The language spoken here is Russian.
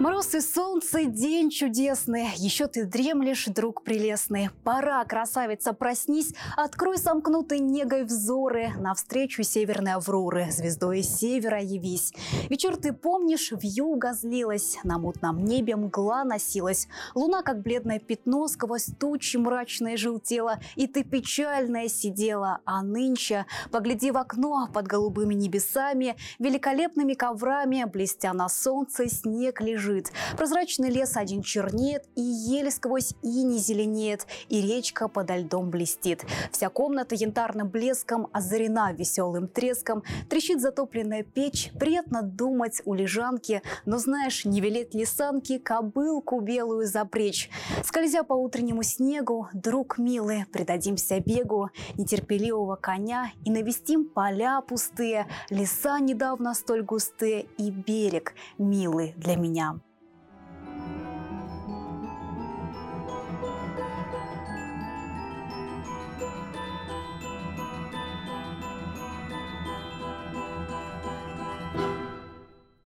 Мороз и солнце, день чудесный, еще ты дремлешь, друг прелестный. Пора, красавица, проснись, открой сомкнутый негой взоры, навстречу северной авроры, звездой севера явись. Вечер ты помнишь, в юго злилась, на мутном небе мгла носилась, луна, как бледное пятно, сквозь тучи мрачные желтела, и ты печальная сидела, а нынче, погляди в окно под голубыми небесами, великолепными коврами, блестя на солнце, снег лежит лежит. Прозрачный лес один чернеет, и еле сквозь ини зеленеет, и речка подо льдом блестит. Вся комната янтарным блеском озарена веселым треском. Трещит затопленная печь, приятно думать у лежанки, но знаешь, не велеть ли санки кобылку белую запречь. Скользя по утреннему снегу, друг милый, предадимся бегу нетерпеливого коня и навестим поля пустые, леса недавно столь густые и берег милый для меня.